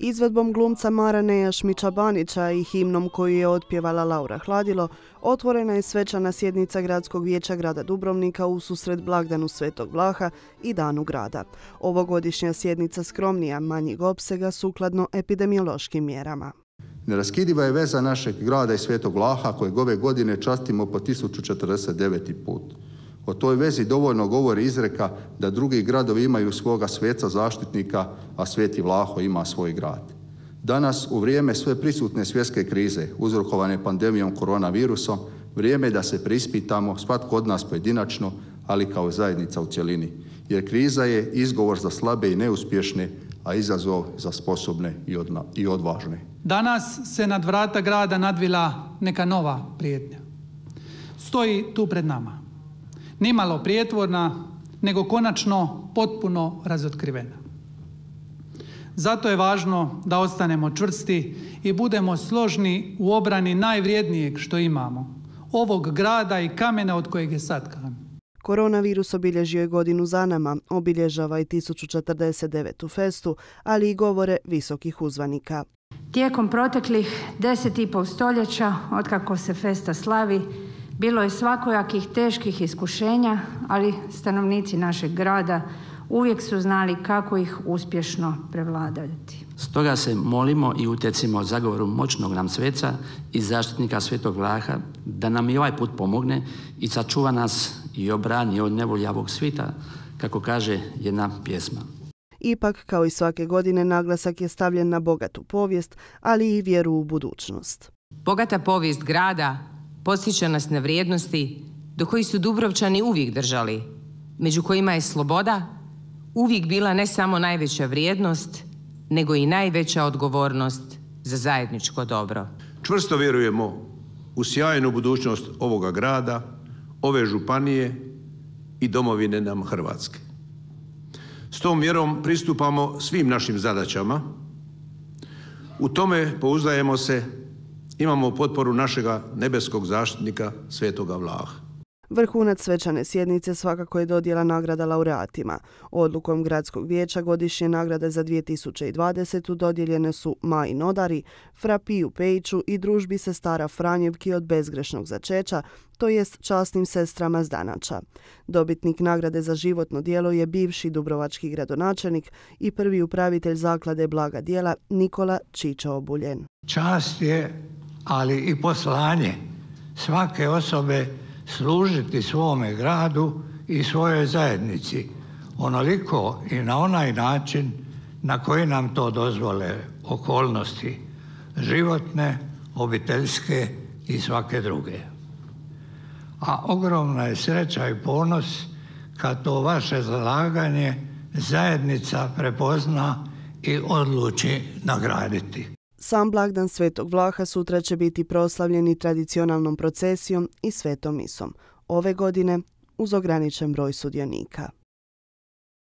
Izvedbom glumca Mara Nejašmića Banića i himnom koju je otpjevala Laura Hladilo, otvorena je svečana sjednica Gradskog vijeća grada Dubrovnika u susret blagdanu Svetog Vlaha i Danu grada. Ovogodišnja sjednica skromnija, manjeg opsega sukladno epidemiološkim mjerama. Neraskidiva je veza našeg grada i Svetog Vlaha kojeg ove godine častimo po 1049. put. O toj vezi dovoljno govori izreka da drugi gradovi imaju svoga sveca zaštitnika, a Sveti Vlaho ima svoj grad. Danas, u vrijeme sve prisutne svjetske krize uzrokovane pandemijom koronavirusom, vrijeme je da se preispitamo svatko od nas pojedinačno, ali kao zajednica u cjelini. Jer kriza je izgovor za slabe i neuspješne, a izazov za sposobne i odvažne. Danas se nad vrata grada nadvila neka nova prijetnja. Stoji tu pred nama nimalo prijetvorna, nego konačno potpuno razotkrivena. Zato je važno da ostanemo čvrsti i budemo složni u obrani najvrijednijeg što imamo, ovog grada i kamena od kojeg je sad kamen. Koronavirus obilježio je godinu za nama, obilježava i 1049. festu, ali i govore visokih uzvanika. Tijekom proteklih deset i pol stoljeća, otkako se festa slavi, bilo je svakojakih teških iskušenja, ali stanovnici našeg grada uvijek su znali kako ih uspješno prevladati. Stoga se molimo i utjecimo zagovoru moćnog nam sveca i zaštitnika svetog Vlaha da nam i ovaj put pomogne i sačuva nas i obrani od nevoljavog svita, kako kaže jedna pjesma. Ipak, kao i svake godine, naglasak je stavljen na bogatu povijest, ali i vjeru u budućnost. Bogata povijest grada podsjeća nas na vrijednosti do kojih su Dubrovčani uvijek držali, među kojima je sloboda uvijek bila ne samo najveća vrijednost, nego i najveća odgovornost za zajedničko dobro. Čvrsto vjerujemo u sjajnu budućnost ovoga grada, ove županije i domovine nam Hrvatske. S tom vjerom pristupamo svim našim zadaćama. U tome pouzdajemo se imamo potporu našega nebeskog zaštitnika Svetoga Vlaha. Vrhunac svečane sjednice svakako je dodjela nagrada laureatima. Odlukom Gradskog vijeća godišnje nagrade za 2020. dodijeljene su Maji Nodari, Frapiju Pejiću i družbi sestara Franjevki od bezgrešnog začeća, to jest časnim sestrama Zdanača. Dobitnik nagrade za životno djelo je bivši dubrovački gradonačelnik i prvi upravitelj zaklade Blaga djela Nikola Čiča Obuljen. Čast je, ali i poslanje svake osobe služiti svome gradu i svojoj zajednici onoliko i na onaj način na koji nam to dozvole okolnosti životne, obiteljske i svake druge. A ogromna je sreća i ponos kad to vaše zalaganje zajednica prepozna i odluči nagraditi. Sam blagdan Svetog Vlaha sutra će biti proslavljeni tradicionalnom procesijom i svetom misom. Ove godine uz ograničen broj sudionika.